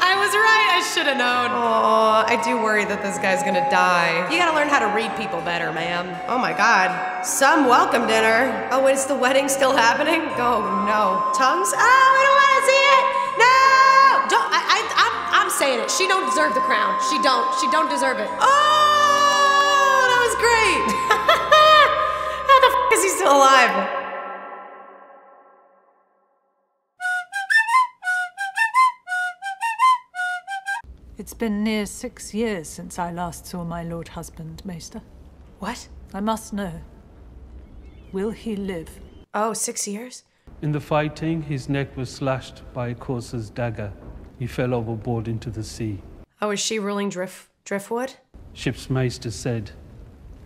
I was right. I should have known. Oh, I do worry that this guy's gonna die. You gotta learn how to read people better, ma'am. Oh my god. Some welcome dinner. Oh, is the wedding still happening? Oh no. Tongues? Oh, I don't wanna see it. No! Don't, I, I, I'm, I'm saying it. She don't deserve the crown. She don't. She don't deserve it. Oh, that was great. how the f is he still alive? It's been near six years since I last saw my lord husband, Maester. What? I must know. Will he live? Oh, six years? In the fighting, his neck was slashed by a courser's dagger. He fell overboard into the sea. Oh, is she ruling Drift Driftwood? Ship's maester said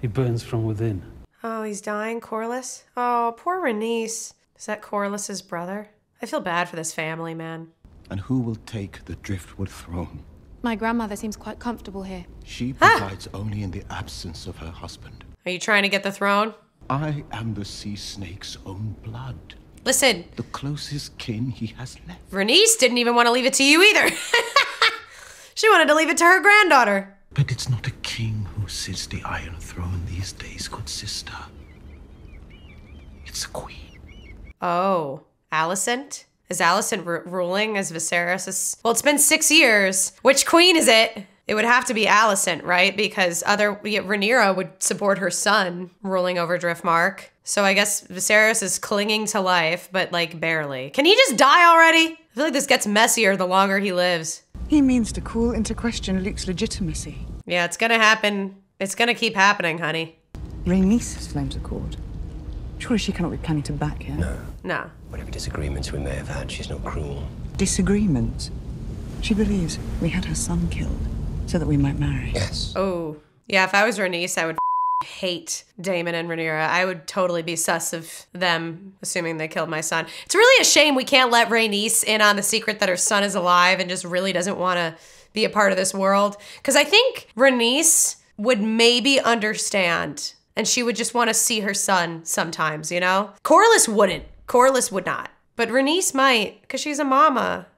he burns from within. Oh, he's dying, Corlys? Oh, poor Rhaenys. Is that Corlys's brother? I feel bad for this family, man. And who will take the Driftwood throne? My grandmother seems quite comfortable here. She presides only in the absence of her husband. Are you trying to get the throne? I am the sea snake's own blood. Listen, The closest kin he has left. Rhaenys didn't even want to leave it to you either. she wanted to leave it to her granddaughter. But it's not a king who sits the Iron Throne these days, good sister. It's a queen. Oh, Alicent? Is Alicent ru- ruling as Viserys? Is- well, it's been six years. Which queen is it? It would have to be Alicent, right? Because other yeah, Rhaenyra would support her son ruling over Driftmark. So I guess Viserys is clinging to life, but like barely. Can he just die already? I feel like this gets messier the longer he lives. He means to call into question Luke's legitimacy. Yeah, it's gonna happen. It's gonna keep happening, honey. Rhaenys flames a court. Surely she cannot be planning to back him. No. No. Whatever disagreements we may have had, she's not cruel. Disagreements. She believes we had her son killed so that we might marry. Yes. Oh, yeah. If I was Rhaenys, I would hate Daemon and Rhaenyra. I would totally be sus of them, assuming they killed my son. It's really a shame we can't let Rhaenys in on the secret that her son is alive and just really doesn't want to be a part of this world. Because I think Rhaenys would maybe understand, and she would just want to see her son sometimes. You know, Corlys wouldn't. Corlys would not. But Rhaenys might, because she's a mama.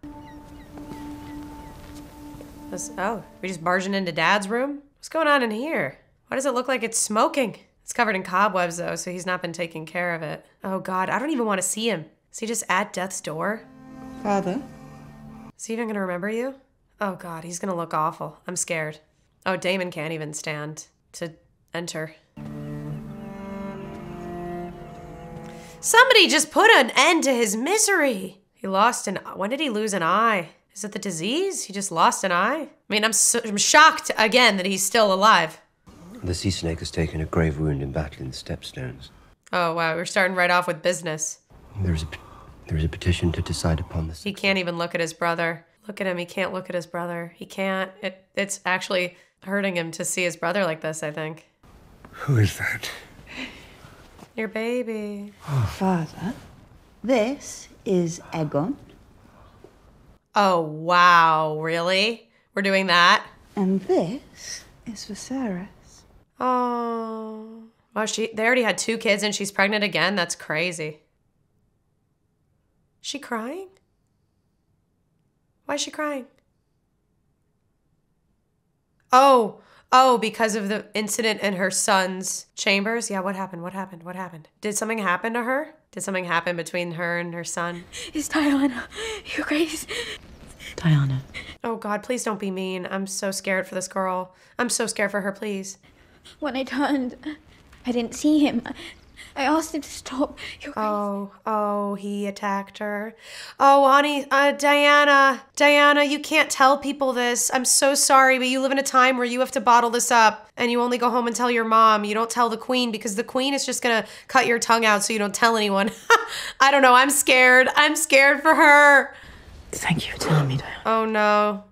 This- oh, we just barging into dad's room? What's going on in here? Why does it look like it's smoking? It's covered in cobwebs though, so he's not been taking care of it. Oh god, I don't even want to see him. Is he just at death's door? Father? Is he even gonna remember you? Oh god, he's gonna look awful. I'm scared. Oh, Daemon can't even stand to enter. Somebody just put an end to his misery. He lost an. When did he lose an eye? Is it the disease? He just lost an eye? I mean, I'm, so, I'm shocked again that he's still alive. The sea snake has taken a grave wound in battle in the Stepstones. Oh, wow. We're starting right off with business. There is a, there is a petition to decide upon this. He can't even look at his brother. Look at him. He can't look at his brother. He can't. It, it's actually hurting him to see his brother like this, I think. Who is that? Your baby. Father, this is Aegon, Oh, wow. Really? We're doing that? and this is Viserys. Oh. Wow, she they already had two kids and she's pregnant again? That's crazy. She crying? Why is she crying? Oh, oh, because of the incident in her son's chambers? Yeah, what happened? What happened? What happened? Did something happen to her? Did something happen between her and her son? It's Dyana, Your Grace. Dyana. Oh god, please don't be mean. I'm so scared for this girl. I'm so scared for her, please. When I turned, I didn't see him. I asked him to stop. Your Grace. Oh, oh, he attacked her. Oh, honey, uh, Dyana, Dyana, you can't tell people this. I'm so sorry, but you live in a time where you have to bottle this up and you only go home and tell your mom. You don't tell the queen because the queen is just gonna cut your tongue out so you don't tell anyone. I don't know. I'm scared. I'm scared for her. Thank you for telling me, Dyana. Oh no.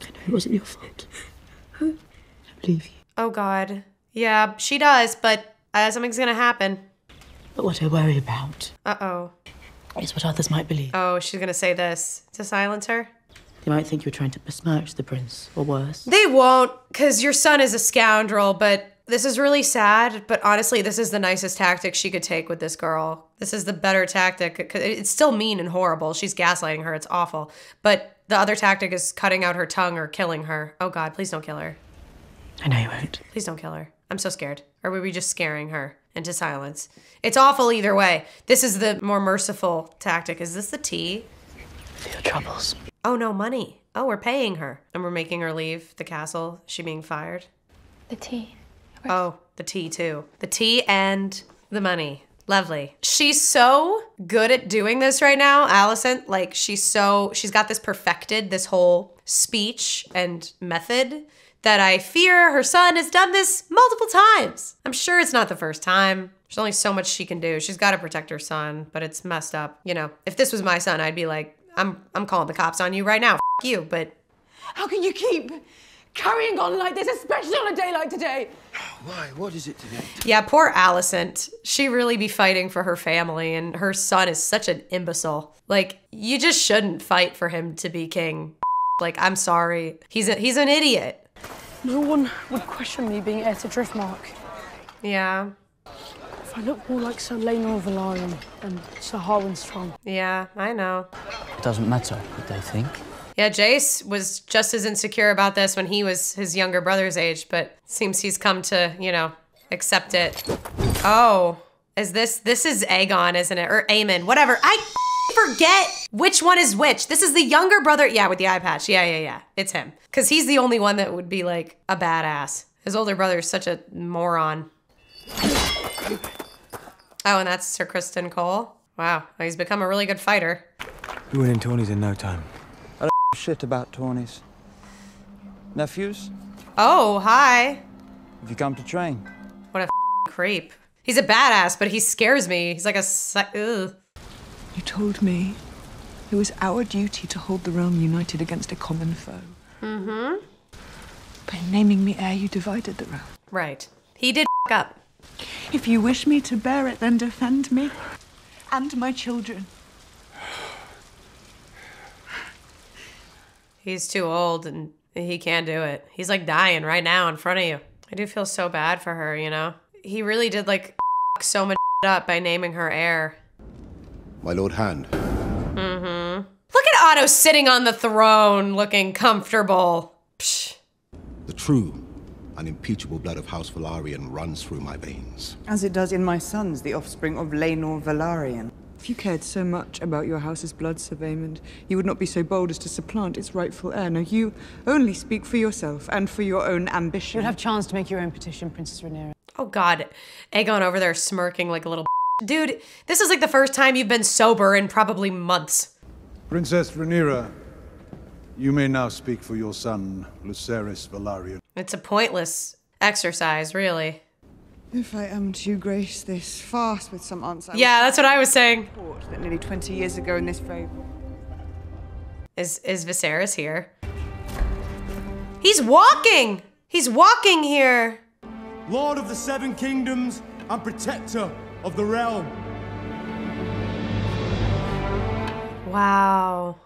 I know it wasn't your fault. I believe you. Oh god. Yeah, she does, but uh, something's gonna happen. But what I worry about Uh oh. is what others might believe. Oh, she's gonna say this to silence her. They might think you're trying to besmirch the prince, or worse. They won't, because your son is a scoundrel, but this is really sad. But honestly, this is the nicest tactic she could take with this girl. This is the better tactic. 'cause It's still mean and horrible. She's gaslighting her. It's awful. But The other tactic is cutting out her tongue or killing her. Oh God, please don't kill her. I know you won't. Please don't kill her. I'm so scared. Or were we just scaring her into silence? It's awful either way. This is the more merciful tactic. Is this the tea? For your troubles. Oh no, money. Oh, we're paying her. And we're making her leave the castle. She being fired? The tea. Oh, the tea too. The tea and the money. Lovely. She's so good at doing this right now, Alicent. Like she's so she's got this perfected, this whole speech and method that I fear her son has done this multiple times. I'm sure it's not the first time. There's only so much she can do. She's got to protect her son, but it's messed up. You know, if this was my son, I'd be like, I'm I'm calling the cops on you right now. F- you, but How can you keep carrying on like this, especially on a day like today? Why? What is it today? Yeah, poor Alicent. She really be fighting for her family, and her son is such an imbecile. Like, you just shouldn't fight for him to be king. Like, I'm sorry. He's a, he's an idiot. No one would question me being heir to Driftmark. Yeah, If I look more like Sir Laenor Velaryon than Sir Harwin Strong. yeah, I know. It doesn't matter what they think. Yeah, Jace was just as insecure about this when he was his younger brother's age, but seems he's come to, you know, accept it. Oh, is this this is Aegon, isn't it? Or Aemon, whatever. I forget which one is which. This is the younger brother. Yeah, with the eye patch. Yeah, yeah, yeah. It's him. Cuz he's the only one that would be like a badass. His older brother is such a moron. Oh, and that's Sir Criston Cole. Wow, he's become a really good fighter. You win in tourneys in no time. I don't shit about tourneys. Nephews, Oh, hi. have you come to train? What a creep. He's a badass, but he scares me. He's like a ugh. You told me it was our duty to hold the realm united against a common foe. Mm-hmm. By naming me heir, you divided the realm. Right. He did up. If you wish me to bear it, then defend me and my children. He's too old and he can't do it. He's like dying right now in front of you. I do feel so bad for her, you know? He really did like so much up by naming her heir. My Lord Hand. Mm-hmm. Look at Otto sitting on the throne looking comfortable. Psh. The true, unimpeachable blood of House Velaryon runs through my veins. As it does in my sons, the offspring of Laenor Velaryon. If you cared so much about your house's blood, Sir Vaemond, you would not be so bold as to supplant its rightful heir. No, you only speak for yourself and for your own ambition. You'll have chance to make your own petition, Princess Rhaenyra. Oh God, Aegon over there smirking like a little dude. This is like the first time you've been sober in probably months. Princess Rhaenyra, you may now speak for your son, Lucerys Velaryon. It's a pointless exercise, really. If I am to grace this fast with some answer. Yeah, that's what I was saying. report That nearly 20 years ago in this very Is is Viserys here? He's walking. He's walking here. Lord of the Seven Kingdoms and protector of the realm. Wow.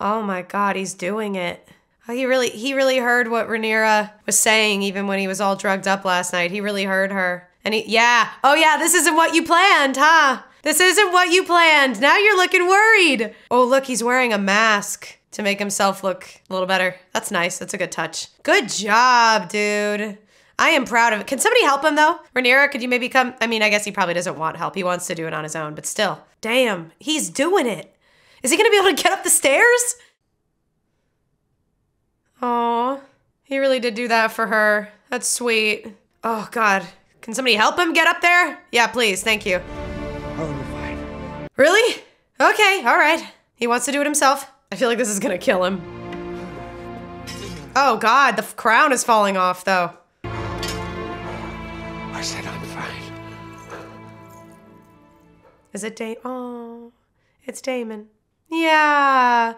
Oh my God, he's doing it. Oh, he really he really heard what Rhaenyra was saying even when he was all drugged up last night. He really heard her. And he yeah. Oh yeah, this isn't what you planned, huh? This isn't what you planned. Now you're looking worried. Oh, look, he's wearing a mask to make himself look a little better. That's nice. That's a good touch. Good job, dude. I am proud of it. Can somebody help him though? Rhaenyra, could you maybe come? I mean, I guess he probably doesn't want help. He wants to do it on his own, but still. Damn, he's doing it. Is he gonna be able to get up the stairs? Oh, he really did do that for her. That's sweet. Oh, God. Can somebody help him get up there? Yeah, please. Thank you. Oh. Really? Okay, all right. He wants to do it himself. I feel like this is gonna kill him. Oh, God. The crown is falling off, though. I said I'm fine. Is it Daemon? Oh, it's Daemon. Yeah.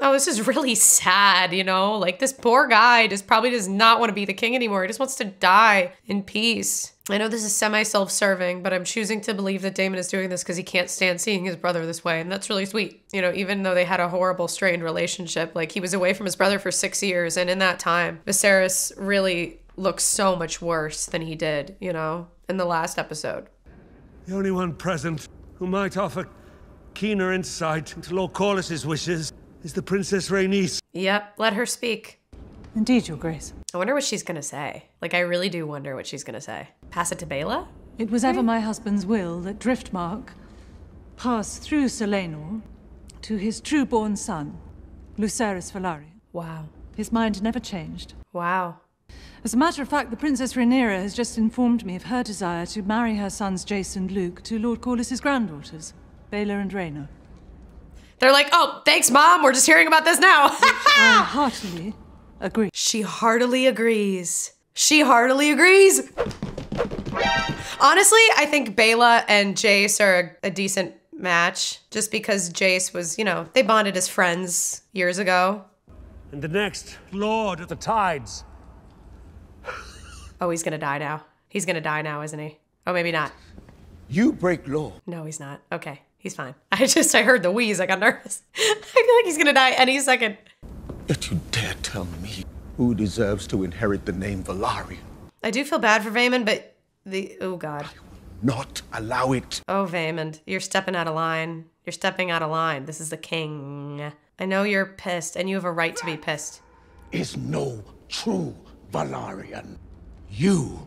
Oh, this is really sad, you know? Like, this poor guy just probably does not want to be the king anymore. He just wants to die in peace. I know this is semi self serving, but I'm choosing to believe that Daemon is doing this because he can't stand seeing his brother this way. And that's really sweet. You know, even though they had a horrible, strained relationship, like, he was away from his brother for six years. And in that time, Viserys really looks so much worse than he did, you know, in the last episode. The only one present who might offer keener insight into Lord Corlys's wishes is the Princess Rhaenys. Yep, let her speak. Indeed, Your Grace. I wonder what she's gonna say. Like, I really do wonder what she's gonna say. Pass it to Baela? It was ever my husband's will that Driftmark pass through Selenor to his true-born son, Lucerys Velaryon. Wow. His mind never changed. Wow. As a matter of fact, the Princess Rhaenyra has just informed me of her desire to marry her sons Jace and Luke to Lord Corlys's granddaughters, Baela and Rhaena. They're like, oh, thanks, Mom. We're just hearing about this now. I heartily agree. She heartily agrees. She heartily agrees. Honestly, I think Baela and Jace are a, a decent match just because Jace was, you know, they bonded as friends years ago. And the next Lord of the Tides. Oh, he's gonna die now. He's gonna die now, isn't he? Oh, maybe not. You break law. No, he's not. Okay, he's fine. I just, I heard the wheeze. I got nervous. I feel like he's gonna die any second. Yet you dare tell me who deserves to inherit the name Velaryon. I do feel bad for Vaemond, but the, oh God. I will Not allow it. Oh, Vaemond, you're stepping out of line. You're stepping out of line. This is the king. I know you're pissed, and you have a right to be pissed. Is no true Velaryon. You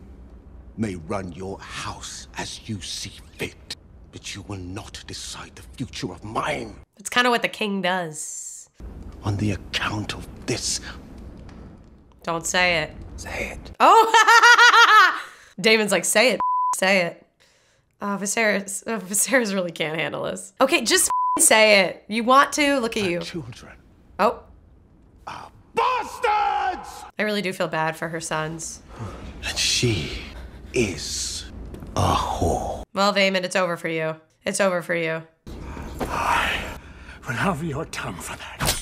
may run your house as you see fit, but you will not decide the future of mine That's kind of what the king does. on the account of this. Don't say it. Say it. Oh! Daemon's like, say it. Say it. Oh, Viserys. Oh, Viserys really can't handle this. Okay, just say it. You want to? Look at you. Children. Oh. Bastards! I really do feel bad for her sons. And she is a whore. Well, Vaemond, it's over for you. It's over for you. I Will have your tongue for that.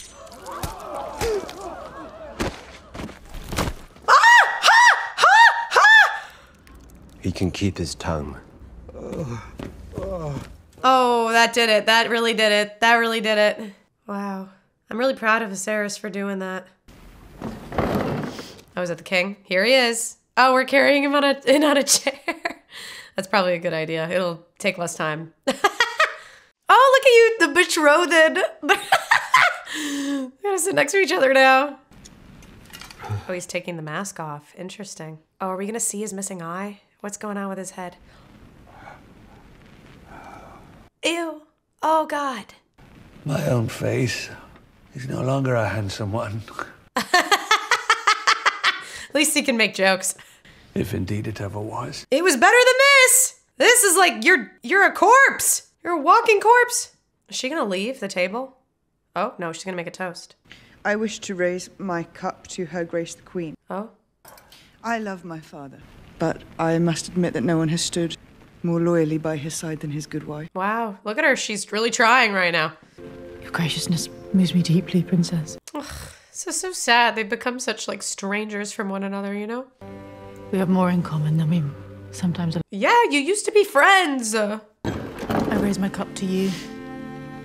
He can keep his tongue. Oh, that did it. That really did it. That really did it. Wow. I'm really proud of Viserys for doing that. Oh, is that the king? Here he is. Oh, we're carrying him on a in on a chair. That's probably a good idea. It'll take less time. oh, look at you, the betrothed. We're gonna sit next to each other now. Oh, he's taking the mask off. Interesting. Oh, are we gonna see his missing eye? What's going on with his head? Ew. Oh, God. My own face is no longer a handsome one, At least he can make jokes. if indeed it ever was. It was better than this. This is like you're you're a corpse. You're a walking corpse. Is she gonna leave the table? Oh no, she's gonna make a toast. I wish to raise my cup to Her Grace the Queen. Oh? I love my father, but I must admit that no one has stood more loyally by his side than his good wife. Wow, look at her. She's really trying right now. Your graciousness moves me deeply, Princess. This is so sad. They've become such like strangers from one another, you know? We have more in common than we sometimes. Yeah, you used to be friends. I raise my cup to you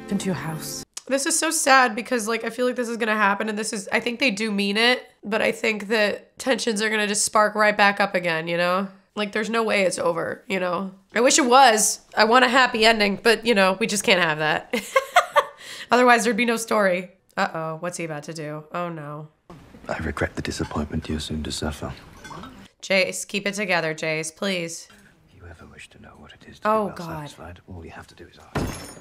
and to your house. This is so sad because like I feel like this is gonna happen and this is I think they do mean it, but I think that tensions are gonna just spark right back up again, you know? Like there's no way it's over, you know? I wish it was. I want a happy ending, but you know, we just can't have that. Otherwise there'd be no story. Uh-oh, what's he about to do? Oh no. I regret the disappointment you're soon to suffer. Jace, keep it together, Jace, please. If you ever wish to know what it is to Oh, be well God. satisfied, all you have to do is ask.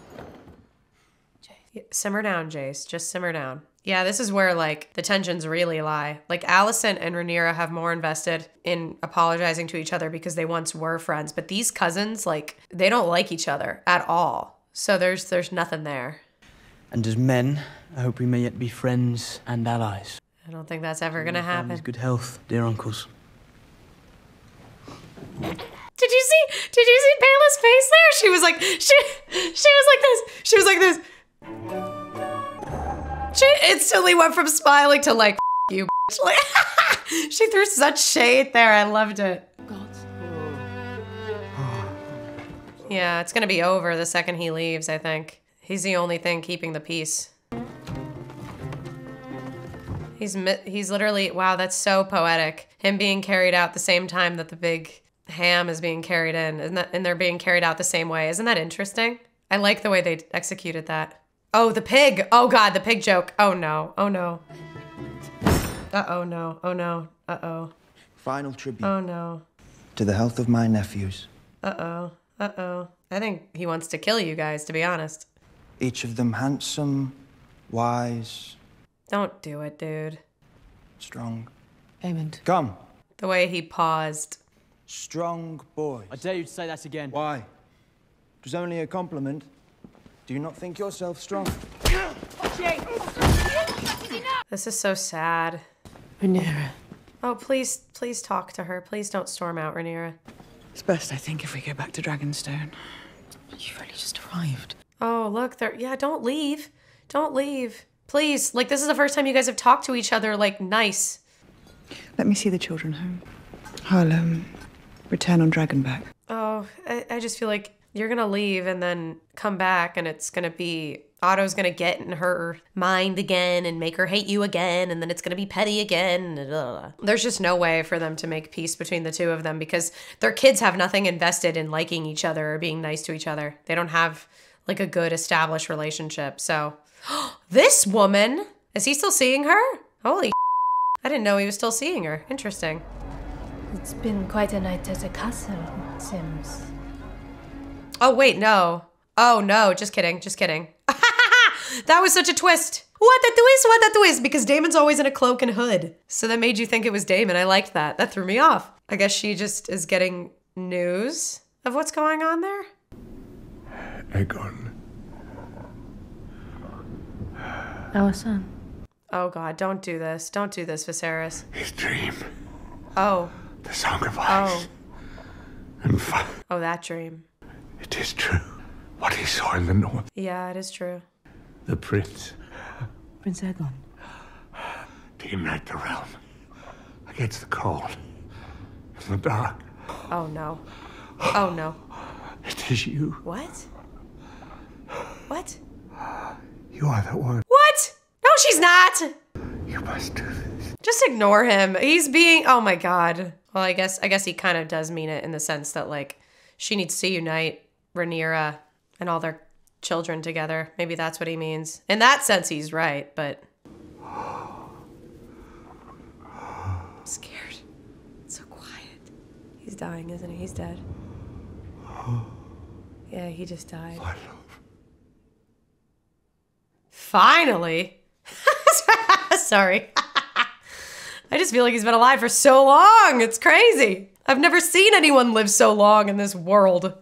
Yeah, Simmer down, Jace. Just simmer down. Yeah, this is where like the tensions really lie. Like Alicent and Rhaenyra have more invested in apologizing to each other because they once were friends, but these cousins like they don't like each other at all. So there's there's nothing there. And as men, I hope we may yet be friends and allies. I don't think that's ever gonna happen. Good health, dear uncles. Did you see? Did you see Baela's face there? She was like, she, she was like this. She was like this. She instantly went from smiling to like, "F- you. bitch." Like, she threw such shade there. I loved it. Yeah, it's gonna be over the second he leaves. I think he's the only thing keeping the peace. He's he's literally wow. That's so poetic. Him being carried out the same time that the big ham is being carried in, isn't that? And they're being carried out the same way. Isn't that interesting? I like the way they executed that. Oh, the pig. Oh god, the pig joke. Oh no. Oh no. Uh oh no. Oh no. Uh oh. Final tribute Oh no. to the health of my nephews. Uh oh. Uh oh. I think he wants to kill you guys, to be honest. Each of them handsome, wise, Don't do it, dude. strong. Aemond. Come, The way he paused. strong boy. I dare you to say that again. Why? It was only a compliment. Do you not think yourself strong? This is so sad. Rhaenyra. Oh, please, please talk to her. Please don't storm out, Rhaenyra. It's best, I think, if we go back to Dragonstone. You've only just arrived. Oh, look, they're yeah, don't leave. Don't leave. Please. Like this is the first time you guys have talked to each other like nice. Let me see the children home. I'll, um, return on Dragonback. Oh, I, I just feel like you're gonna leave and then come back and it's gonna be Otto's gonna get in her mind again and make her hate you again, and then it's gonna be petty again. blah. There's just no way for them to make peace between the two of them because their kids have nothing invested in liking each other or being nice to each other. They don't have like a good established relationship. So, this woman is he still seeing her? Holy, I didn't know he was still seeing her. Interesting. It's been quite a night at the castle, Sims. Oh, wait, no. Oh, no, just kidding, just kidding. that was such a twist. What a twist, what a twist, because Daemon's always in a cloak and hood. So that made you think it was Daemon. I liked that. That threw me off. I guess she just is getting news of what's going on there. Aegon. Our son. Oh, God, don't do this. Don't do this, Viserys. His dream. Oh. The Song of Ice. Oh. And fire. Oh, that dream. It is true. What he saw in the north. Yeah, it is true. The prince Prince Aegon. to unite the realm against the cold and the dark. Oh, no. Oh, no. It is you. What? What? You are the one. What? No, she's not. You must do this. Just ignore him. He's being oh my god. Well, I guess I guess he kind of does mean it in the sense that like she needs to unite Rhaenyra and all their children together. Maybe that's what he means. In that sense, he's right, but I'm scared. It's so quiet. He's dying, isn't he? He's dead. Yeah, he just died. Finally. Sorry. I just feel like he's been alive for so long. It's crazy. I've never seen anyone live so long in this world.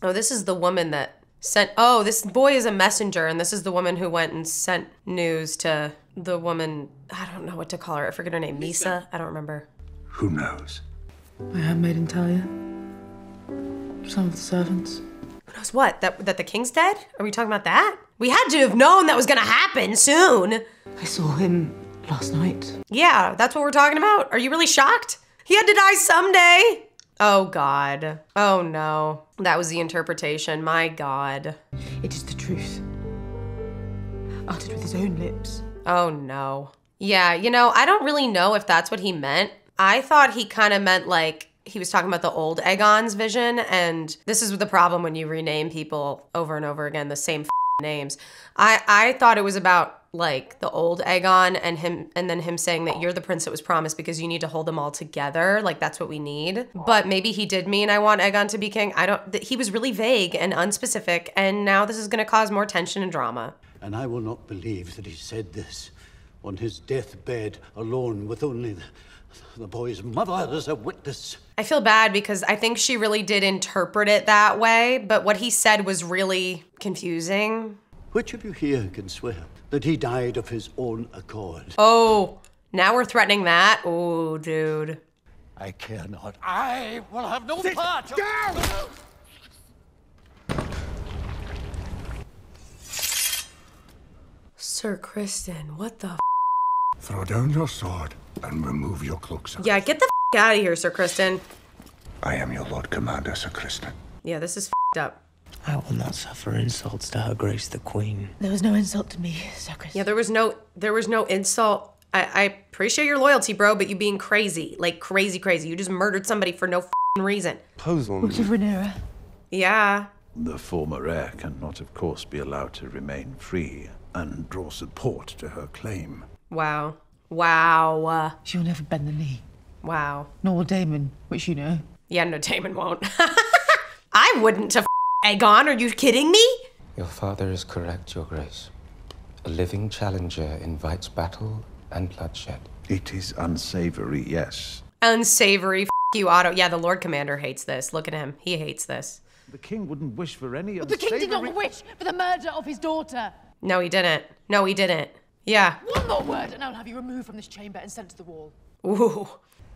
Oh, this is the woman that sent. Oh, this boy is a messenger, and this is the woman who went and sent news to the woman. I don't know what to call her. I forget her name. Misa? I don't remember. Who knows? My handmaid Talya. Some of the servants. Who knows what? That that the king's dead? Are we talking about that? We had to have known that was gonna happen soon. I saw him last night. Yeah, that's what we're talking about. Are you really shocked? He had to die someday. Oh God. Oh no. That was the interpretation. My God. It is the truth. Uttered with his own lips. Oh no. Yeah, you know, I don't really know if that's what he meant. I thought he kind of meant like he was talking about the old Aegon's vision, and this is the problem when you rename people over and over again the same names. I I thought it was about like the old Aegon and him, and then him saying that you're the prince that was promised because you need to hold them all together. Like that's what we need. But maybe he did mean I want Aegon to be king. I don't. He was really vague and unspecific, and now this is going to cause more tension and drama. And I will not believe that he said this on his deathbed alone with only the, the boy's mother as a witness. I feel bad because I think she really did interpret it that way, but what he said was really confusing. Which of you here can swear that he died of his own accord? Oh, now we're threatening that? Oh, dude. I care not. I will have no part. Down! Sir Criston, what the f- Throw down your sword and remove your cloak, sir. Yeah, get the f- out of here, Sir Criston. I am your Lord Commander, Sir Criston. Yeah, this is f- up. I will not suffer insults to her grace the queen. There was no insult to me, Sir Chris. Yeah, there was no there was no insult. I, I appreciate your loyalty, bro, but you being crazy. Like crazy, crazy. You just murdered somebody for no f- reason. Puzzle Look to Rhaenyra. Yeah. The former heir cannot, of course, be allowed to remain free and draw support to her claim. Wow. Wow. She'll never bend the knee. Wow. Nor will Daemon, which you know. Yeah, no, Daemon won't. I wouldn't have Aegon. Are you kidding me? Your father is correct, Your Grace. A living challenger invites battle and bloodshed. It is unsavory, yes. Unsavory. F- you, Otto. Yeah, the Lord Commander hates this. Look at him. He hates this. The king wouldn't wish for any But the king did not wish for the murder of his daughter. No, he didn't. No, he didn't. Yeah. One more word, and I'll have you removed from this chamber and sent to the wall. Ooh.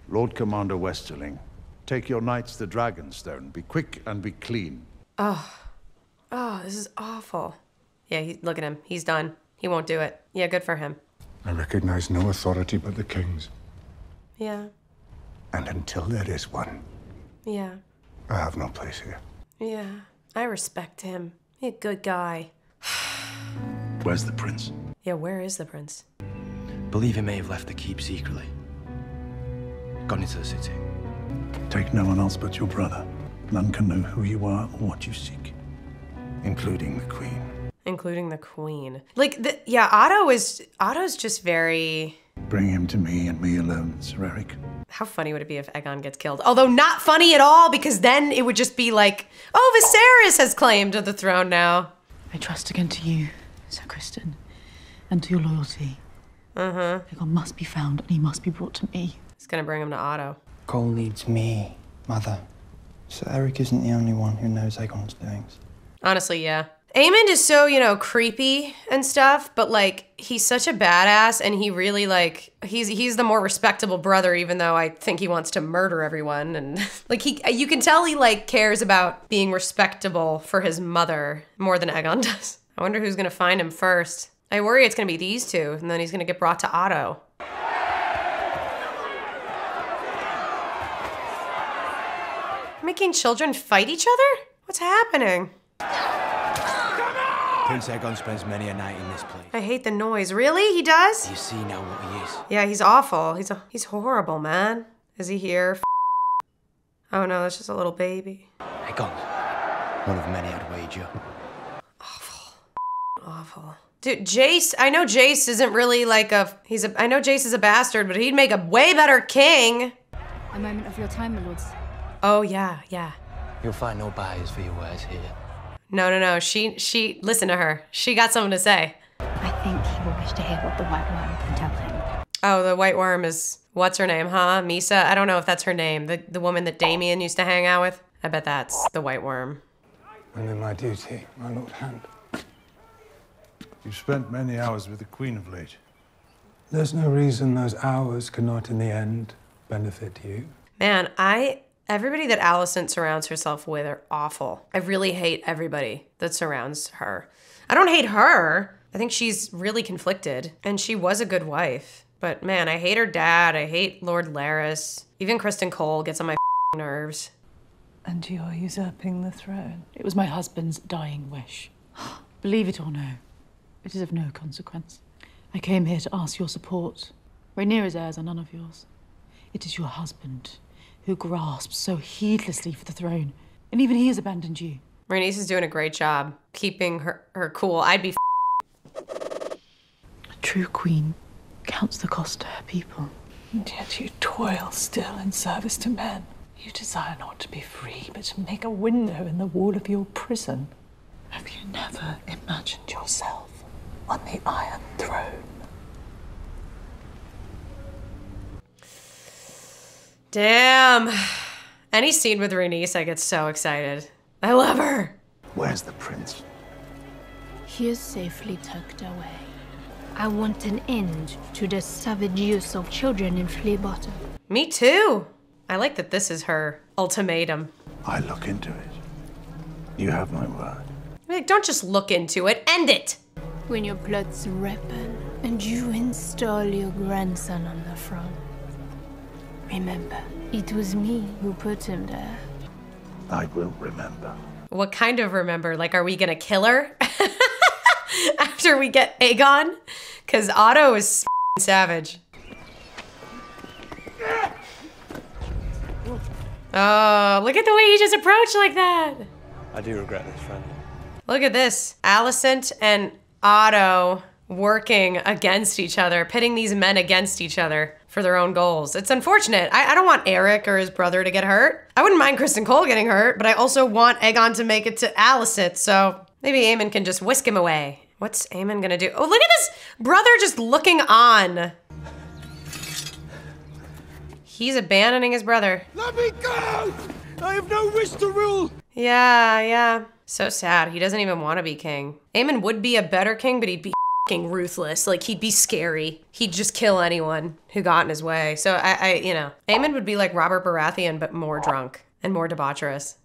Lord Commander Westerling, take your knights to Dragonstone. Be quick and be clean. Oh. Oh, this is awful. Yeah, he, look at him. He's done. He won't do it. Yeah, good for him. I recognize no authority but the king's. Yeah. And until there is one, Yeah. I have no place here. Yeah. I respect him. He's a good guy. Where's the prince? Yeah, where is the prince? Believe he may have left the keep secretly. Gone into the city. Take no one else but your brother. None can know who you are or what you seek, including the queen. Including the queen. Like, the, yeah, Otto is. Otto's just very. Bring him to me and me alone, Sir Erryk. How funny would it be if Aegon gets killed? Although not funny at all, because then it would just be like, oh, Viserys has claimed the throne now. I trust again to you, Sir Criston, and to your loyalty. Uh huh. Aegon must be found, and he must be brought to me. It's gonna bring him to Otto. Cole needs me, Mother. So Erryk isn't the only one who knows Aegon's doings. Honestly, yeah. Aemond is so, you know, creepy and stuff, but like he's such a badass and he really like he's he's the more respectable brother even though I think he wants to murder everyone and like he you can tell he like cares about being respectable for his mother more than Aegon does. I wonder who's going to find him first. I worry it's going to be these two and then he's going to get brought to Otto. Making children fight each other? What's happening? Prince Aegon spends many a night in this place. I hate the noise. Really? He does? You see now what he is. Yeah, he's awful. He's a, he's horrible, man. Is he here? Oh no, that's just a little baby. Aegon. One of many, I'd wager. Awful. Awful. Dude, Jace, I know Jace isn't really like a he's a I know Jace is a bastard, but he'd make a way better king. A moment of your time, my lords. Oh yeah, yeah. You'll find no buyers for your wares here. No, no, no. She she listen to her. She got something to say. I think he will wish to hear what the White Worm can tell him. Oh, the white worm is what's her name, huh? Misa? I don't know if that's her name. The the woman that Damien used to hang out with. I bet that's the white worm. I'm in my duty, my Lord Hand. You've spent many hours with the queen of late. There's no reason those hours cannot, in the end, benefit you. Man, I everybody that Alicent surrounds herself with are awful. I really hate everybody that surrounds her. I don't hate her. I think she's really conflicted, and she was a good wife. But man, I hate her dad. I hate Lord Larys. Even Criston Cole gets on my nerves. And you're usurping the throne. It was my husband's dying wish. Believe it or no, it is of no consequence. I came here to ask your support. Rhaenyra's heirs are none of yours. It is your husband who grasps so heedlessly for the throne, and even he has abandoned you. Rhaenys is doing a great job keeping her, her cool. I'd be A true queen counts the cost to her people. And yet you toil still in service to men. You desire not to be free, but to make a window in the wall of your prison. Have you never imagined yourself on the Iron Throne? Damn. Any scene with Rhaenys, I get so excited. I love her. Where's the prince? He is safely tucked away. I want an end to the savage use of children in Flea Bottom. Me too. I like that this is her ultimatum. I look into it. You have my word. Like, don't just look into it, end it. When your plots ripen and you install your grandson on the throne. Remember, it was me who put him there. I will remember. What kind of remember? Like, are we gonna kill her after we get Aegon? Because Otto is savage. Oh, look at the way he just approached like that. I do regret this, friend. Look at this. Alicent and Otto working against each other, pitting these men against each other for their own goals. It's unfortunate. I, I don't want Erryk or his brother to get hurt. I wouldn't mind Criston Cole getting hurt, but I also want Aegon to make it to Alicent, so maybe Aemon can just whisk him away. What's Aemon gonna do? Oh, look at this brother just looking on. He's abandoning his brother. Let me go! I have no wish to rule! Yeah, yeah. So sad. He doesn't even want to be king. Aemon would be a better king, but he'd be fing ruthless. Like he'd be scary. He'd just kill anyone who got in his way. So I, I, you know, Aemon would be like Robert Baratheon, but more drunk and more debaucherous.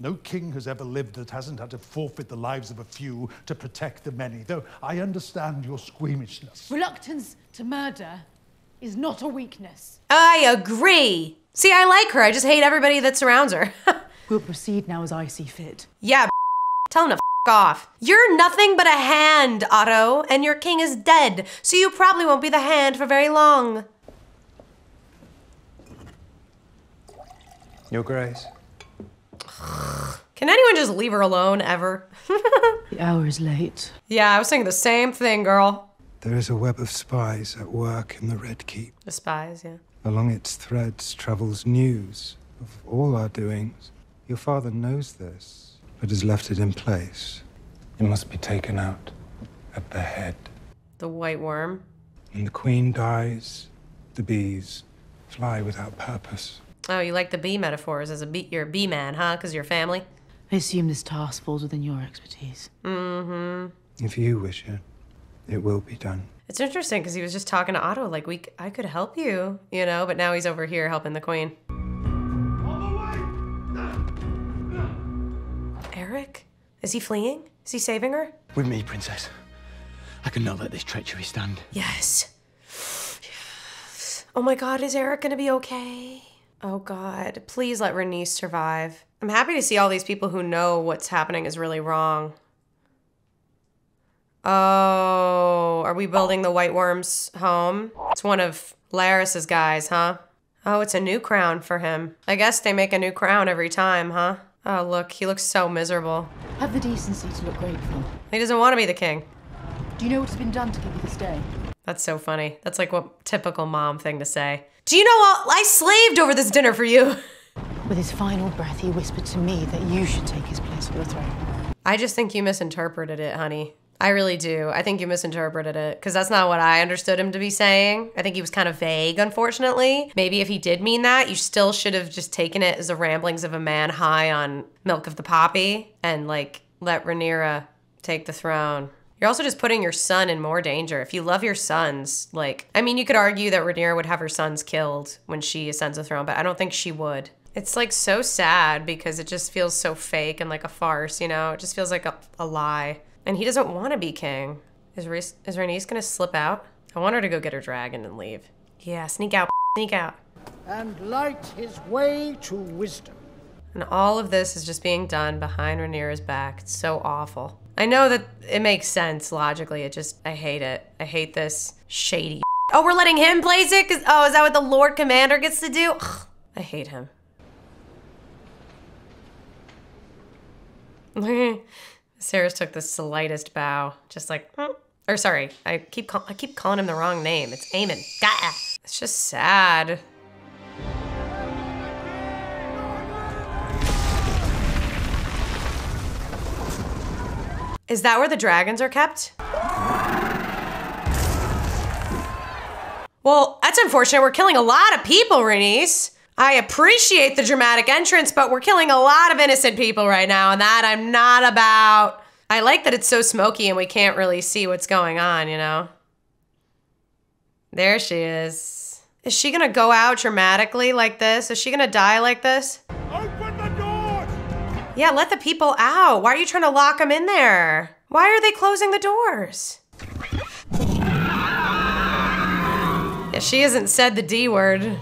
No king has ever lived that hasn't had to forfeit the lives of a few to protect the many, though I understand your squeamishness. Reluctance to murder is not a weakness. I agree. See, I like her. I just hate everybody that surrounds her. we'll proceed now as I see fit. Yeah, tell him to f off. You're nothing but a hand, Otto, and your king is dead, so you probably won't be the hand for very long. Your Grace. Can anyone just leave her alone ever? the hour is late. Yeah, I was thinking the same thing, girl. There is a web of spies at work in the Red Keep. The spies, yeah. Along its threads travels news of all our doings. Your father knows this, but has left it in place. It must be taken out at the head. The white worm. When the queen dies, the bees fly without purpose. Oh, you like the bee metaphors as a bee, you're a bee man, huh? Because you're family? I assume this task falls within your expertise. Mm-hmm. If you wish it, it will be done. It's interesting because he was just talking to Otto like, we, I could help you, you know, but now he's over here helping the queen. Is he fleeing? Is he saving her? With me, Princess. I cannot let this treachery stand. Yes. Yes. Oh my god, is Erryk gonna be okay? Oh god, please let Rhaenys survive. I'm happy to see all these people who know what's happening is really wrong. Oh, are we building the White Worm's home? It's one of Larys's guys, huh? Oh, it's a new crown for him. I guess they make a new crown every time, huh? Oh, look, he looks so miserable. Have the decency to look grateful. He doesn't want to be the king. Do you know what has been done to give you this day? That's so funny. That's like what typical mom thing to say. Do you know what? I slaved over this dinner for you. With his final breath, he whispered to me that you should take his place for the throne. I just think you misinterpreted it, honey. I really do. I think you misinterpreted it because that's not what I understood him to be saying. I think he was kind of vague, unfortunately. Maybe if he did mean that, you still should have just taken it as the ramblings of a man high on milk of the poppy and like let Rhaenyra take the throne. You're also just putting your son in more danger. If you love your sons, like, I mean, you could argue that Rhaenyra would have her sons killed when she ascends the throne, but I don't think she would. It's like so sad because it just feels so fake and like a farce, you know? It just feels like a, a lie. And he doesn't want to be king. Is, Rhaenys, is Rhaenys gonna slip out? I want her to go get her dragon and leave. Yeah, sneak out, sneak out. And light his way to wisdom. And all of this is just being done behind Rhaenyra's back. It's so awful. I know that it makes sense logically. It just, I hate it. I hate this shady. Oh, we're letting him place it? Cause, oh, is that what the Lord Commander gets to do? Ugh, I hate him. Sarah's took the slightest bow, just like, hmm. or sorry, I keep I keep calling him the wrong name. It's. Gah! It's just sad. Is that where the dragons are kept? Well, that's unfortunate. We're killing a lot of people, Rhaenys. I appreciate the dramatic entrance, but we're killing a lot of innocent people right now, and that I'm not about. I like that it's so smoky and we can't really see what's going on, you know? There she is. Is she gonna go out dramatically like this? Is she gonna die like this? Open the doors! Yeah, let the people out. Why are you trying to lock them in there? Why are they closing the doors? Yeah, she hasn't said the D word.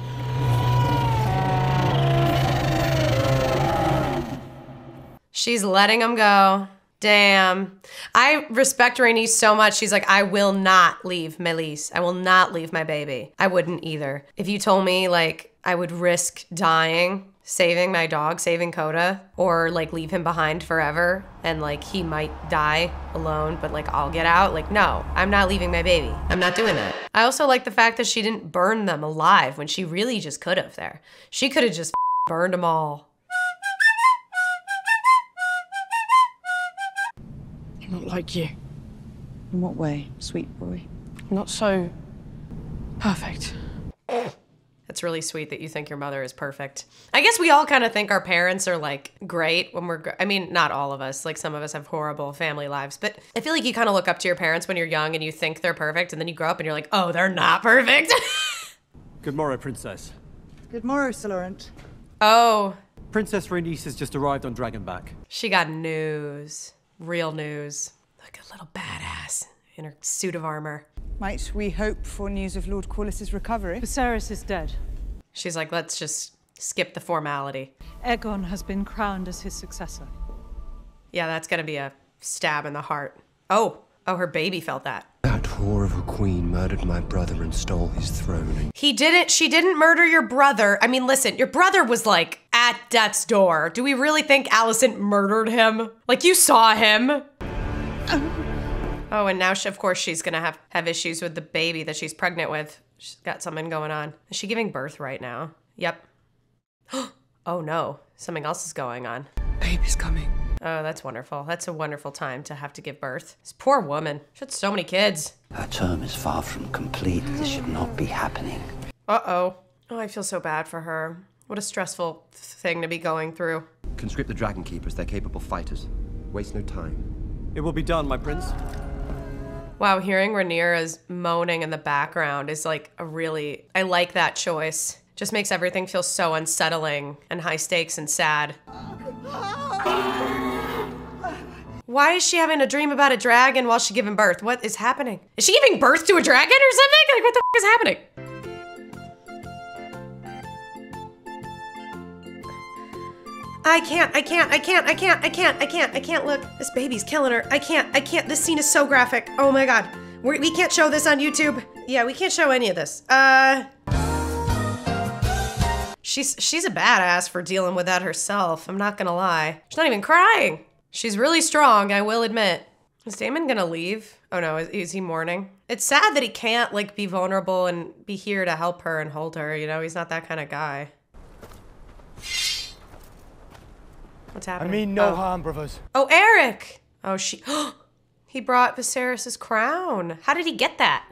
She's letting him go. Damn. I respect Rainey so much. She's like, I will not leave Meleys. I will not leave my baby. I wouldn't either. If you told me, like, I would risk dying saving my dog, saving Coda, or like leave him behind forever and like he might die alone, but like I'll get out. Like, no, I'm not leaving my baby. I'm not doing that. I also like the fact that she didn't burn them alive when she really just could have there. She could have just burned them all. Not like you. In what way, sweet boy? Not so perfect. It's really sweet that you think your mother is perfect. I guess we all kind of think our parents are like great when we're, gr- I mean, not all of us. Like some of us have horrible family lives, but I feel like you kind of look up to your parents when you're young and you think they're perfect, and then you grow up and you're like, oh, they're not perfect. Good morrow, Princess. Good morrow, Sir Laurent. oh, Princess Rhaenys has just arrived on Dragonback. she got news. Real news. Like a little badass in her suit of armor. Might we hope for news of Lord Corlys's recovery? Viserys is dead. She's like, let's just skip the formality. Aegon has been crowned as his successor. Yeah, that's gonna be a stab in the heart. Oh, oh, her baby felt that. That whore of a queen murdered my brother and stole his throne. And He didn't, she didn't murder your brother. I mean, listen, your brother was like at death's door. Do we really think Alicent murdered him? Like, you saw him. Oh, and now, she, of course, she's gonna have, have issues with the baby that she's pregnant with. She's got something going on. Is she giving birth right now? Yep. oh no, something else is going on. Baby's coming. Oh, that's wonderful. That's a wonderful time to have to give birth. This poor woman. She had so many kids. Her term is far from complete. This should not be happening. Uh oh. Oh, I feel so bad for her. What a stressful thing to be going through. conscript the Dragon Keepers. They're capable fighters. Waste no time. It will be done, my prince. Wow, hearing Rhaenyra's moaning in the background is like a really. I like that choice. Just makes everything feel so unsettling and high stakes and sad. Why is she having a dream about a dragon while she's giving birth? What is happening? Is she giving birth to a dragon or something? Like, what the is happening? I can't, I can't, I can't, I can't, I can't, I can't, I can't look. This baby's killing her. I can't, I can't. This scene is so graphic. Oh my god. We're, we can't show this on YouTube. Yeah, we can't show any of this. Uh. She's she's a badass for dealing with that herself. I'm not gonna lie. She's not even crying. She's really strong, I will admit. Is Daemon gonna leave? Oh no, is, is he mourning? It's sad that he can't like be vulnerable and be here to help her and hold her. You know, he's not that kind of guy. What's happening? I mean no oh. harm, brothers. Oh, Erryk! Oh, she. he brought Viserys' crown. How did he get that?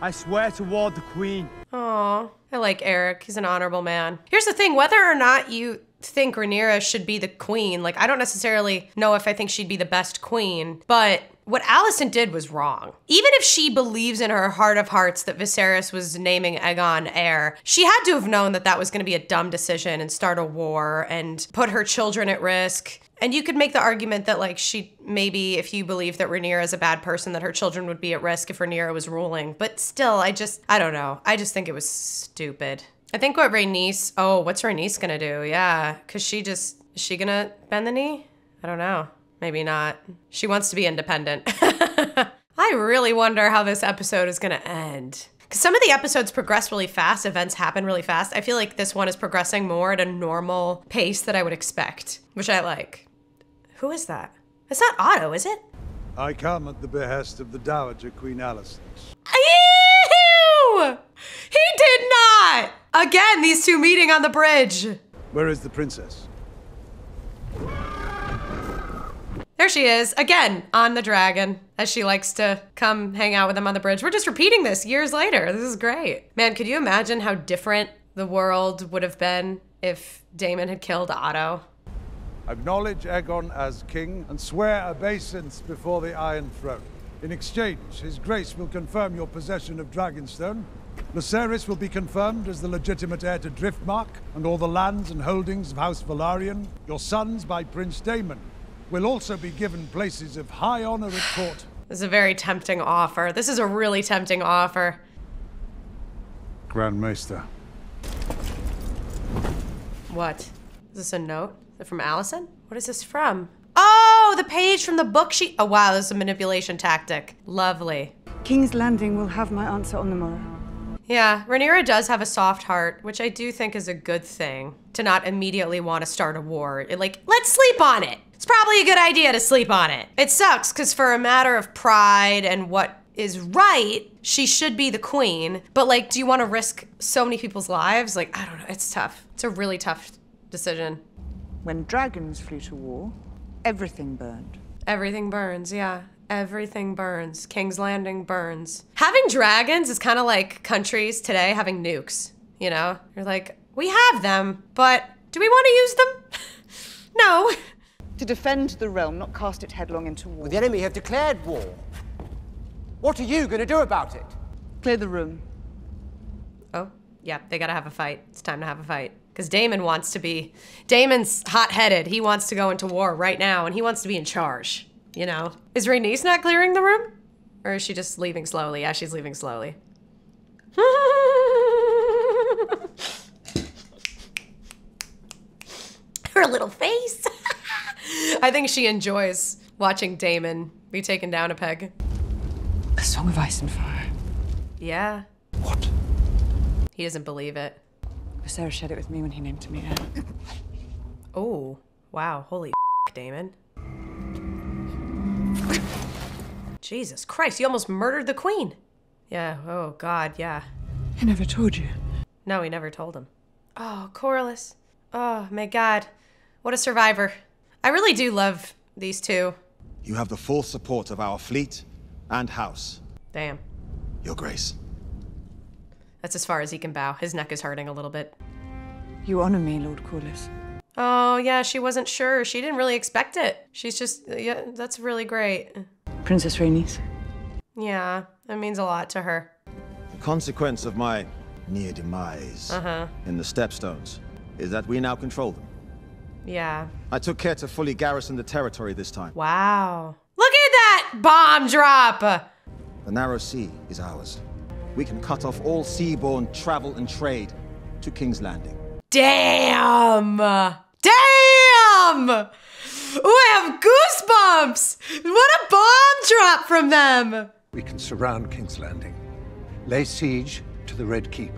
I swear to ward the queen. Aw, I like Erryk. He's an honorable man. Here's the thing whether or not you think Rhaenyra should be the queen, like, I don't necessarily know if I think she'd be the best queen, but what Alicent did was wrong. Even if she believes in her heart of hearts that Viserys was naming Aegon heir, she had to have known that that was going to be a dumb decision and start a war and put her children at risk. And you could make the argument that, like, she maybe, if you believe that Rhaenyra is a bad person, that her children would be at risk if Rhaenyra was ruling. But still, I just, I don't know. I just think it was stupid. I think what Rhaenys, oh, what's Rhaenys gonna do? Yeah, because she just, is she gonna bend the knee? I don't know. Maybe not. She wants to be independent. I really wonder how this episode is gonna end. Because some of the episodes progress really fast, events happen really fast. I feel like this one is progressing more at a normal pace that I would expect, which I like. Who is that? It's not Otto, is it? I come at the behest of the Dowager Queen Alicent. He did not! Again, these two meeting on the bridge. Where is the princess? There she is, again, on the dragon, as she likes to come hang out with him on the bridge. We're just repeating this years later. This is great. Man, could you imagine how different the world would have been if Daemon had killed Otto? Acknowledge Aegon as king and swear obeisance before the Iron Throne. In exchange, His Grace will confirm your possession of Dragonstone. Lucerys will be confirmed as the legitimate heir to Driftmark and all the lands and holdings of House Velaryon. Your sons by Prince Daemon will also be given places of high honor at court. This is a very tempting offer. This is a really tempting offer. Grand Maester. What? Is this a note? Is it from Alicent? What is this from? Oh, the page from the book she. Oh, wow, this is a manipulation tactic. Lovely. King's Landing will have my answer on the morrow. Yeah, Rhaenyra does have a soft heart, which I do think is a good thing to not immediately want to start a war. It, like, let's sleep on it. It's probably a good idea to sleep on it. It sucks because for a matter of pride and what is right, she should be the queen. But like, do you want to risk so many people's lives? Like, I don't know. It's tough. It's a really tough decision. When dragons flew to war, everything burned. Everything burns, yeah. Everything burns. King's Landing burns. Having dragons is kind of like countries today having nukes, you know? You're like, we have them, but do we want to use them? no. To defend the realm, not cast it headlong into war. The enemy have declared war. What are you going to do about it? Clear the room. Oh, yeah, they gotta have a fight. It's time to have a fight. Because Daemon wants to be. Daemon's hot headed. He wants to go into war right now and he wants to be in charge. You know? Is Rhaenys not clearing the room? Or is she just leaving slowly? Yeah, she's leaving slowly. Her little face. I think she enjoys watching Daemon be taken down a peg. A song of ice and fire. Yeah. What? He doesn't believe it. Sarah shared it with me when he named to me her. Oh, wow. Holy Daemon. Jesus Christ, you almost murdered the queen. Yeah, oh God, yeah. I never told you. No, he never told him. Oh, Corlys. Oh, my God. What a survivor. I really do love these two. You have the full support of our fleet and house. Damn. Your Grace. That's as far as he can bow. His neck is hurting a little bit. You honor me, Lord Corlys. Oh, yeah, she wasn't sure. She didn't really expect it. She's just, yeah, that's really great. Princess Rhaenys. Yeah, that means a lot to her. The consequence of my near demise Uh-huh. in the Stepstones is that we now control them. Yeah. I took care to fully garrison the territory this time. Wow. Look at that bomb drop! The narrow sea is ours. We can cut off all seaborne travel and trade to King's Landing. Damn! Damn! Ooh, I have goosebumps! What a bomb drop from them! We can surround King's Landing, lay siege to the Red Keep,